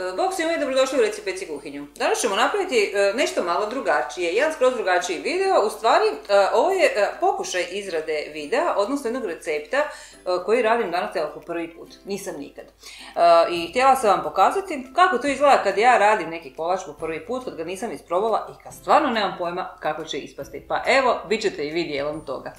E, Bog svima i dobrodošli u Recipeci kuhinju. Danas ćemo napraviti e, nešto malo drugačije, jedan skroz drugačiji video. U stvari, e, ovo je pokušaj izrade videa, odnosno jednog recepta koji radim danas evo po prvi put. Nisam nikad. I htjela sam vam pokazati kako to izgleda kad ja radim neki kolač po prvi put, kad ga nisam isprobala i kad stvarno nemam pojma kako će ispasti. Pa evo, bit ćete i vi dijelom toga.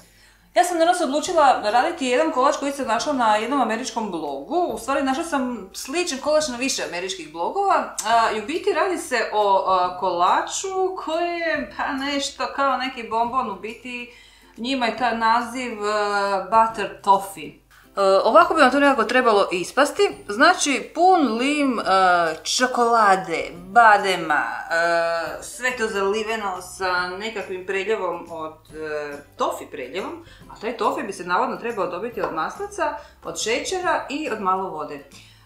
Ja sam danas odlučila raditi jedan kolač koji sam našla na jednom američkom blogu. U stvari našla sam sličan kolač na više američkih blogova. I u biti radi se o kolaču koji je pa nešto kao neki bombon. U biti njima je taj naziv butter toffee. E, ovako bi vam to nekako trebalo ispasti. Znači, pun lim e, čokolade, badema, e, sve to zaliveno sa nekakvim preljevom od tofi preljevom, a taj tofi bi se navodno trebao dobiti od maslaca, od šećera i od malo vode.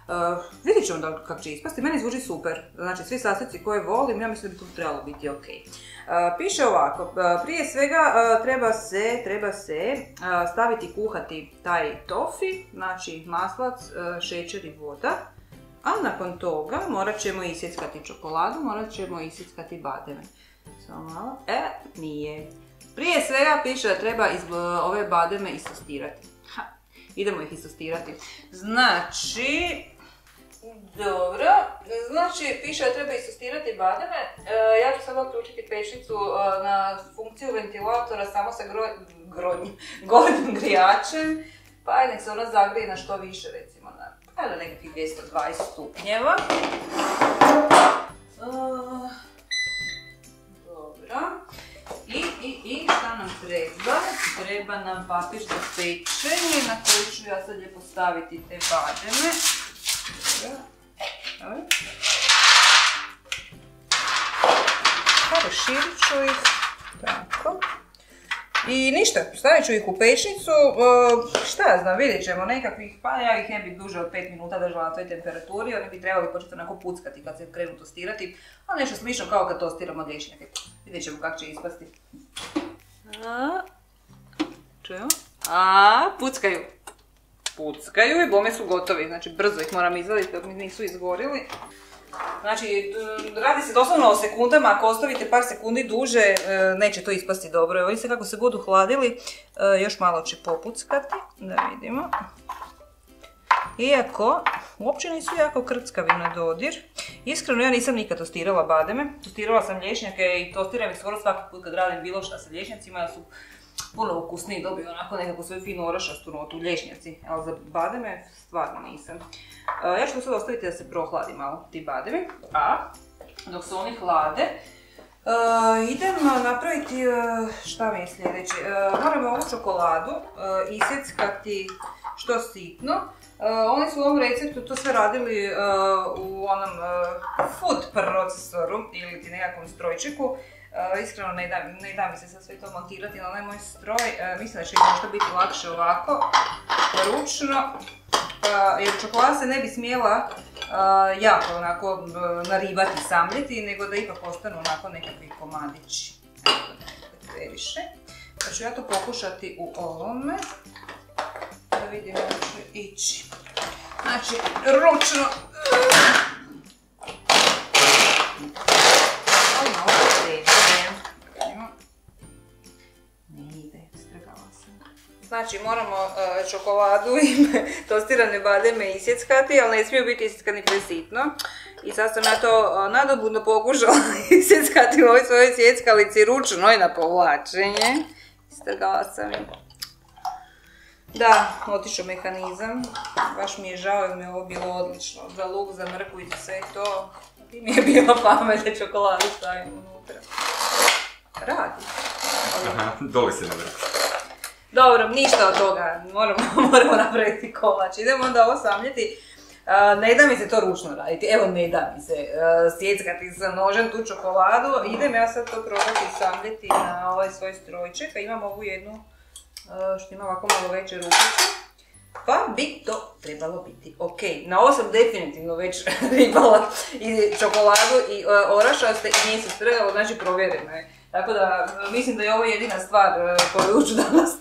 Uh, vidjet ćemo da kako će ispasti, meni zvuči super, znači svi sastojci koje volim, ja mislim da bi to trebalo biti ok. Uh, piše ovako, uh, prije svega treba se, treba se staviti kuhati taj tofi, znači maslac, šećer i voda, a nakon toga morat ćemo isjeckati čokoladu, morat ćemo isjeckati bademe. Samo malo, e, nije. Prije svega piše da treba iz, ove bademe isostirati. Idemo ih isostirati. Znači, dobro, znači piše da treba isostirati bademe. E, ja ću sada uključiti pečnicu e, na funkciju ventilatora samo sa gro, gronjim, gornjim grijačem. Pa aj nek se ona zagrije na što više, recimo na ajde, nekakvih 220 stupnjeva. E, dobro. I, i, i šta nam treba? Treba nam papir za pečenje na koji ću ja sad lijepo staviti te bademe. Proširit ću ih. Tako. I ništa, stavit ću ih u pečnicu, e, šta ja znam, vidjet ćemo nekakvih, pa ja ih ne bi duže od 5 minuta držala na toj temperaturi, oni bi trebali početi onako puckati kad se krenu tostirati, a nešto slično kao kad tostiramo lješnjake. Vidjet ćemo kako će ispasti. A, čujemo? A, puckaju. Puckaju i bome su gotovi, znači brzo ih moram izvaditi dok mi nisu izgorili. Znači, radi se doslovno o sekundama, ako ostavite par sekundi duže, e, neće to ispasti dobro. Evo se kako se budu hladili, e, još malo će popuckati, da vidimo. Iako, uopće nisu jako krckavi na dodir. Iskreno, ja nisam nikad tostirala bademe. Tostirala sam lješnjake i tostiram ih skoro svaki put kad radim bilo šta sa lješnjacima, su puno ukusniji, dobiju onako nekako svoju finu orašastu notu lješnjaci, ali za bademe stvarno nisam. E, ja ću sad ostaviti da se prohladi malo ti bademi, a dok se oni hlade, e, idem napraviti, e, šta mi je sljedeće, e, moramo ovu čokoladu isjeckati što sitno. Oni su u ovom receptu to sve radili u onom food procesoru ili ti nekakvom strojčiku. E, iskreno ne da, ne da mi se sad sve to montirati na onaj moj stroj, E, mislim da će možda biti lakše ovako, ručno, E, jer čokolada se ne bi smjela jako onako naribati, samljeti, nego da ipak ostanu onako nekakvi komadići. Da previše. Pa ću ja to pokušati u ovome, da vidimo kako će ići. Znači, ručno, Znači, moramo e, čokoladu i tostirane bademe isjeckati, ali ne smiju biti isjeckani presitno. I sad sam ja to e, nadobudno pokušala isjeckati u ovoj svojoj sjeckalici ručno i na povlačenje. Strgala sam je. Da, otišao mehanizam. Baš mi je žao jer mi je ovo bilo odlično. Za luk, za mrkvu i sve to. Ti mi je bila pamet da čokoladu stavim unutra. Radi. Aha, doli se na vrhu. Dobro, ništa od toga, moramo, moramo napraviti kolač. Idemo onda ovo samljeti. A, ne da mi se to ručno raditi, evo ne da mi se a, sjeckati sa nožem tu čokoladu. Idem ja sad to probati samljeti na ovaj svoj strojček, a imam ovu jednu što ima ovako malo veće rukice. Pa bi to trebalo biti ok. Na ovo sam definitivno već ribala i čokoladu i orašaste i nije se strgalo, znači provjereno je. Tako da mislim da je ovo jedina stvar e, koju ću danas.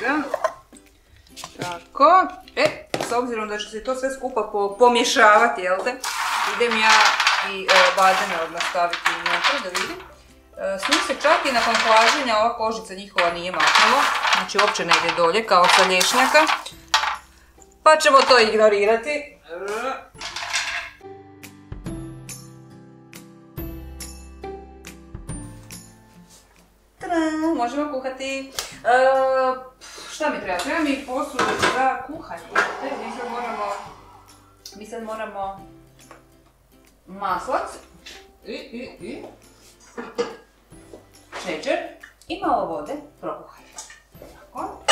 Dobro. Tako. E, s obzirom da će se to sve skupa po, pomješavati, jel te? Idem ja i e, bademe odmah staviti unutra da vidim. E, se čak i nakon hlađenja ova kožica njihova nije maknula, znači uopće ne ide dolje kao sa lješnjaka. Pa ćemo to ignorirati. Možemo kuhati. E, šta mi treba? Treba mi posudu za kuhanje. Mi sad moramo, mi sad moramo maslac i, i, i šećer i malo vode prokuhati. Tako.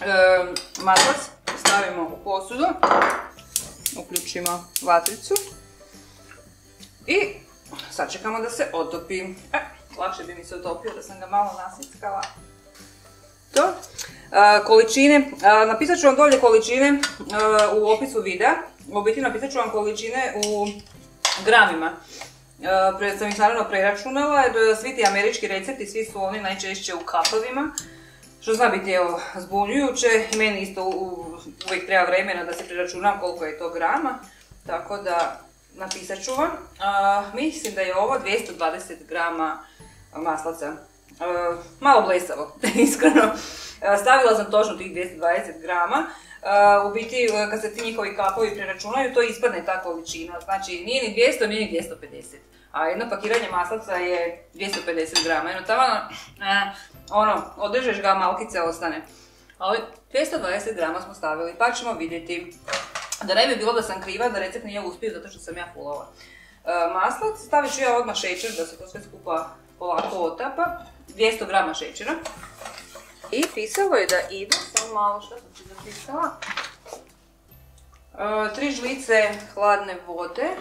E, maslac stavimo u posudu, uključimo vatricu i sačekamo da se otopi. E, lakše bi mi se otopio da sam ga malo nasickala. To. E, količine, e, napisat ću vam dolje količine u opisu videa. U biti napisat ću vam količine u gramima. Sam ih naravno preračunala jer svi ti američki recepti, svi su oni najčešće u kapovima. Što zna biti evo, zbunjujuće meni isto uvijek treba vremena da se preračunam koliko je to grama. Tako da napisat ću vam. mislim da je ovo 220 grama maslaca. malo blesavo, iskreno. stavila sam točno tih 220 grama. u biti, kad se ti njihovi kapovi preračunaju, to ispadne ta količina. Znači, nije ni 200, nije ni 250. A jedno pakiranje maslaca je 250 grama. Jedno tamo, ono, održeš ga, malkice ostane. Ali 220 grama smo stavili, pa ćemo vidjeti. Da ne bi bilo da sam kriva, da recept nije uspio zato što sam ja fulala. E, maslac, stavit ću ja odmah šećer da se to sve skupa polako otapa. 200 grama šećera. I pisalo je da ide, samo malo što sam ti zapisala. E, tri žlice hladne vode.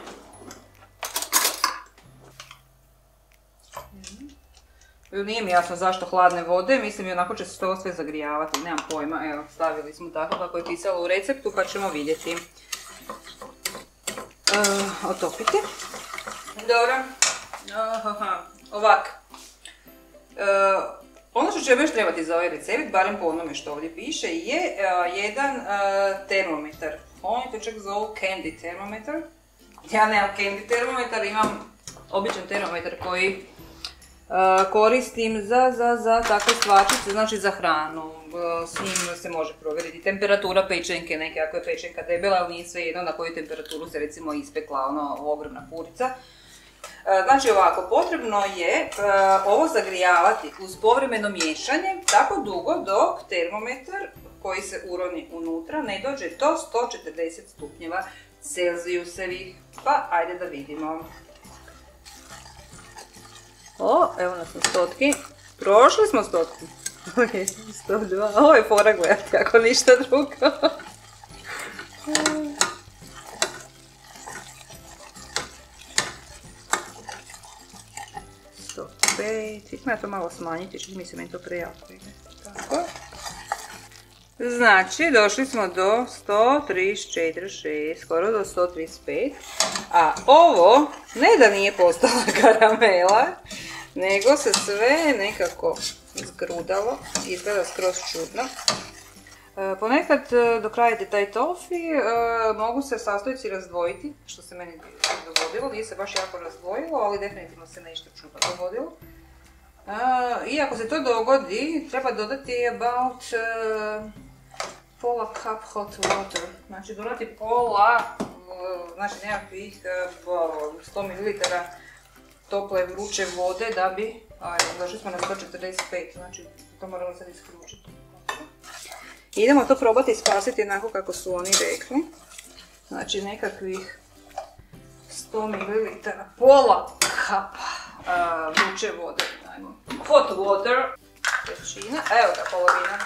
Nije mi jasno zašto hladne vode, mislim i onako će se to sve zagrijavati, nemam pojma, evo stavili smo tako kako je pisalo u receptu pa ćemo vidjeti. E, otopiti. Dobro. Ovak. E, ono što će još trebati za ovaj recept, barem po onome što ovdje piše, je e, jedan termometar. Oni to čak zovu candy termometar. Ja nemam candy termometar, imam običan termometar koji koristim za, za, za takve stvačice, znači za hranu. S njim se može provjeriti temperatura pečenke, neke ako je pečenka debela, ali nije sve jedno na koju temperaturu se recimo ispekla ono ogromna purica. Znači ovako, potrebno je ovo zagrijavati uz povremeno miješanje tako dugo dok termometar koji se uroni unutra ne dođe do 140 stupnjeva Celzijusevih. Pa ajde da vidimo. O, evo nas na stotki. Prošli smo stotku. 102. Ovo je fora gledati, ako ništa drugo. Sto pet. ja to malo smanjiti, što mi se meni to prejako ide. Tako. Znači, došli smo do 134, 6, skoro do 135. A ovo, ne da nije postala karamela, nego se sve nekako zgrudalo, izgleda skroz čudno. E, ponekad e, dok radite taj tofi e, mogu se sastojci razdvojiti, što se meni dogodilo, nije se baš jako razdvojilo, ali definitivno se nešto čudno dogodilo. I ako se to dogodi, treba dodati about pola cup hot water. Znači dodati pola, znači nekakvih 100 ml tople vruće vode da bi, ajde, došli smo na 145, znači to moramo sad isključiti. Idemo to probati spasiti onako kako su oni rekli. Znači nekakvih 100 ml, pola kapa vruće vode. Hot water, trećina, evo ga polovina.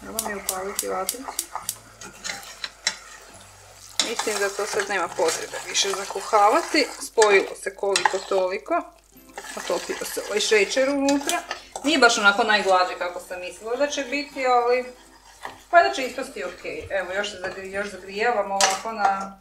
Treba mi upaliti vatricu. Mislim da to sad nema potrebe više zakuhavati. Spojilo se koliko toliko. Otopio se ovaj šećer unutra. Nije baš onako najglađe kako sam mislila da će biti, ali pa da će ispasti ok. Evo, još, još zagrijavam ovako na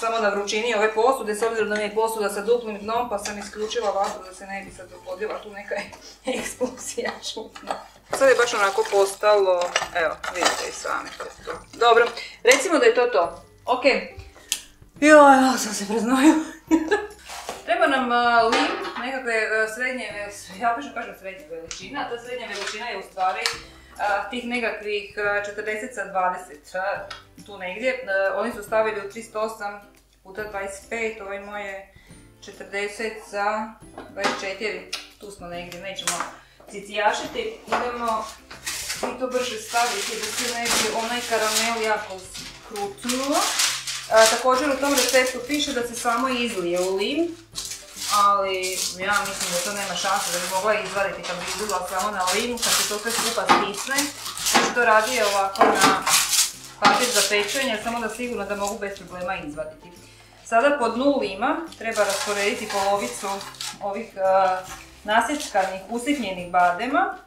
samo na vrućini ove posude, s obzirom da mi je posuda sa duplim dnom, pa sam isključila vatru da se ne bi sad dogodila tu neka eksplozija šutna. Sad je baš onako postalo, evo, vidite i sami to. Dobro, recimo da je to to. Ok. Joj, ja sam se preznojila. Treba nam uh, lim, nekakve uh, srednje, ja obično kažem srednje veličina, ta srednja veličina je u stvari uh, tih nekakvih 40 sa 20, tu negdje. Oni su stavili u 308 puta 25, ovaj moj je 40 za 24, tu smo negdje, nećemo cicijašiti. Idemo i to brže staviti da se ne bi onaj karamel jako skrutnuo. također u tom receptu piše da se samo izlije u lim, ali ja mislim da to nema šanse da bi mogla izvaditi kad bi izlila samo na lim, kad se to sve skupa stisne. Znači to radi ovako na papir za pečenje, samo da sigurno da mogu bez problema izvaditi. Sada po dnu lima treba rasporediti polovicu ovih nasječkanih, usitnjenih badema.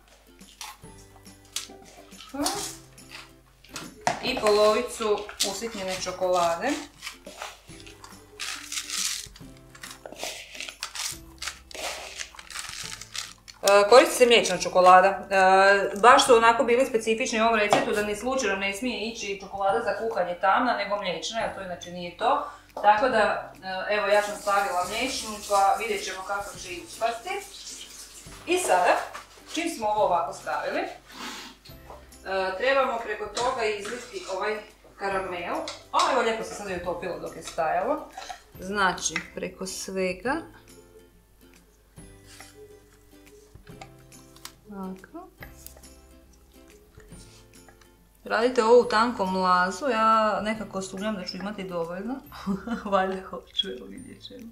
I polovicu usitnjene čokolade. E, koristi se mliječna čokolada. E, baš su onako bili specifični u ovom receptu da ni slučajno ne smije ići čokolada za kuhanje tamna, nego mliječna, jer to inače nije to. Tako da, e, evo ja sam stavila mliječnu, pa vidjet ćemo kako će ispasti. I sada, čim smo ovo ovako stavili, trebamo preko toga izlisti ovaj karamel. O, evo lijepo se sad je utopilo dok je stajalo. Znači, preko svega. Ovako. Radite ovo u tankom lazu, ja nekako sumnjam da ću imati dovoljno. Valjda hoću, evo vidjet ćemo.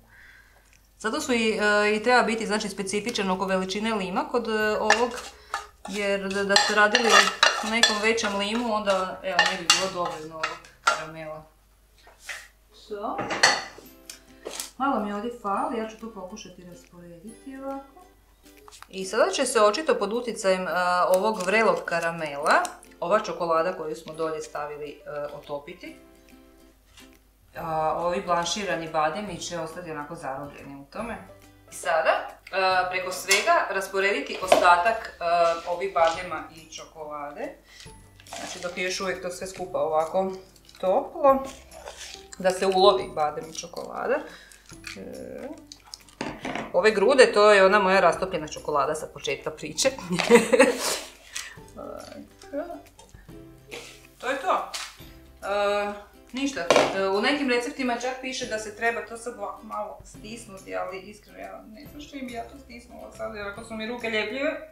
Zato su i, e, i treba biti znači, specifičan oko veličine lima kod e, ovog, jer da, da ste radili u nekom većem limu, onda evo, ne bi bilo dovoljno ovog karamela. So. Malo mi ovdje fali, ja ću to pokušati rasporediti ovako. I sada će se očito pod utjecajem e, ovog vrelog karamela, ova čokolada koju smo dolje stavili otopiti ovi blanširani bademi će ostati onako zarobljeni u tome. Sada, preko svega rasporediti ostatak ovih badema i čokolade. Znači dok je još uvijek to sve skupa ovako toplo, da se ulovi badem i čokolada. E, ove grude, to je ona moja rastopljena čokolada sa početka priče. to je to. Ništa. E, u nekim receptima čak piše da se treba to sad malo stisnuti, ali iskreno ja ne znam što bi ja to stisnula sad, jer ako su mi ruke ljepljive,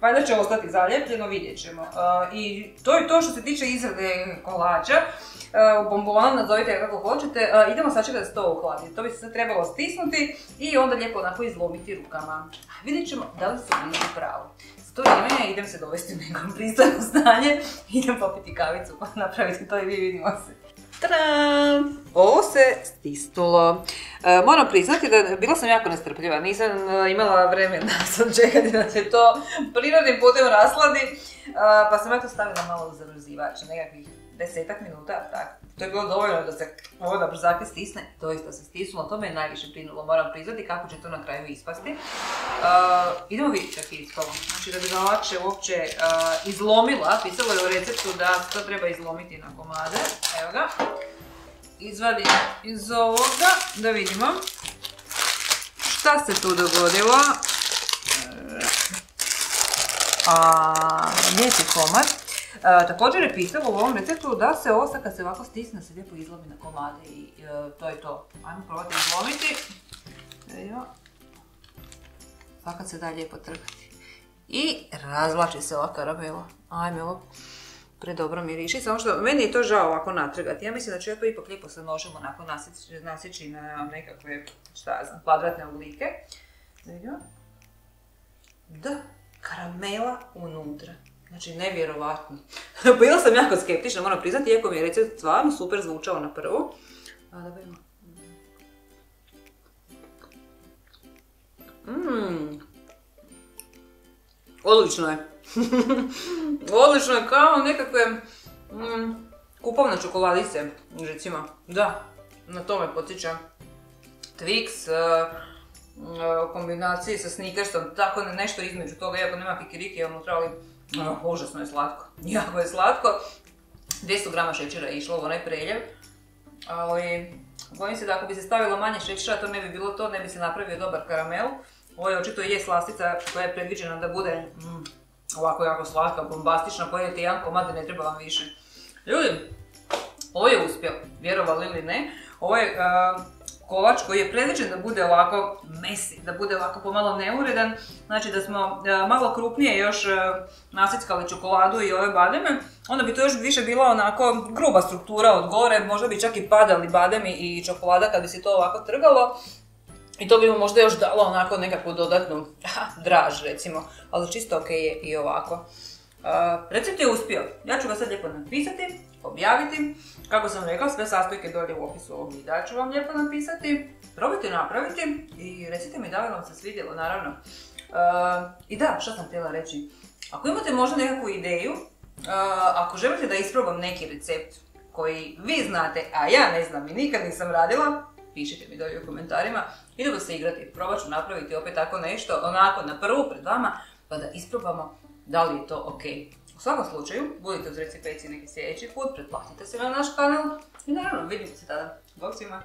valjda će ostati zaljepljeno, vidjet ćemo. E, I to je to što se tiče izrade kolača. E, u bombovanu nazovite kako hoćete. Idemo sačekati da se to ohladi. To bi se sad trebalo stisnuti i onda lijepo onako izlomiti rukama. Vidjet ćemo da li su bili pravo. Za to vrijeme idem se dovesti u nekom pristojno stanje, idem popiti kavicu pa napraviti to i vi vidimo se. Tadam! Ovo se stisnulo. E, moram priznati da bila sam jako nestrpljiva, nisam e, imala vremena sam čekati da se to prirodnim putem rasladi, e, pa sam ja to stavila malo zamrzivač, nekakvih desetak minuta, tako. To je bilo dovoljno da se ovo da brzake stisne, doista se stisnulo, to me je najviše prinulo, moram priznati kako će to na kraju ispasti. idemo vidjeti je ispalo. Znači da bi ga lakše uopće izlomila, pisalo je u receptu da to treba izlomiti na komade. Evo ga. Izvadim iz ovoga, da vidimo. Šta se tu dogodilo? A, lijepi komad. E, također je pisalo u ovom receptu da se osa kad se ovako stisne se lijepo izlomi na komade i e, to je to. Ajmo probati izlomiti. Evo. Fakat se da lijepo trgati. I razvlači se ova karamela. Ajme ovo predobro miriši, samo što meni je to žao ovako natrgati. Ja mislim da ću ja to ipak lijepo sa nožem onako nasjeći na nekakve, šta znam, kvadratne oblike. Da, karamela unutra. Znači, nevjerovatno. Bila sam jako skeptična, moram priznati, iako mi je recept stvarno super zvučao na prvu. A da vidimo. Mmm. Odlično je. Odlično je kao nekakve mm, kupovne čokoladice, recimo. Da, na to me podsjeća Twix, u kombinaciji sa Snickersom, tako nešto između toga, iako nema kikiriki, unutra, ali užasno je slatko. Jako je slatko. 200 grama šećera je išlo u onaj preljev, ali bojim se da ako bi se stavilo manje šećera, to ne bi bilo to, ne bi se napravio dobar karamel. Ovo je očito je slastica koja je predviđena da bude mm, ovako jako slatka, bombastična, pojedete jedan komad ne treba vam više. Ljudi, ovo je uspio, vjerovali ili ne. Ovo je kolač koji je predviđen da bude ovako mesi, da bude ovako pomalo neuredan. Znači da smo malo krupnije još nasickali čokoladu i ove bademe, onda bi to još više bila onako gruba struktura od gore, možda bi čak i padali bademi i čokolada kad bi se to ovako trgalo. I to bi mu možda još dalo onako nekakvu dodatnu draž recimo, ali čisto ok je i ovako. Recept je uspio. Ja ću ga sad lijepo napisati, objaviti. Kako sam rekla, sve sastojke dolje u opisu ovog videa ću vam lijepo napisati. Probajte napraviti i recite mi da li vam se svidjelo, naravno. I da, što sam htjela reći. Ako imate možda nekakvu ideju, ako želite da isprobam neki recept koji vi znate, a ja ne znam i nikad nisam radila, pišite mi dolje u komentarima. Da se igrati, probat ću napraviti opet tako nešto, onako na prvu pred vama, pa da isprobamo da li je to ok. U svakom slučaju, budite uz recipeci neki sljedeći put, pretplatite se na naš kanal i naravno vidimo se tada. Bog svima!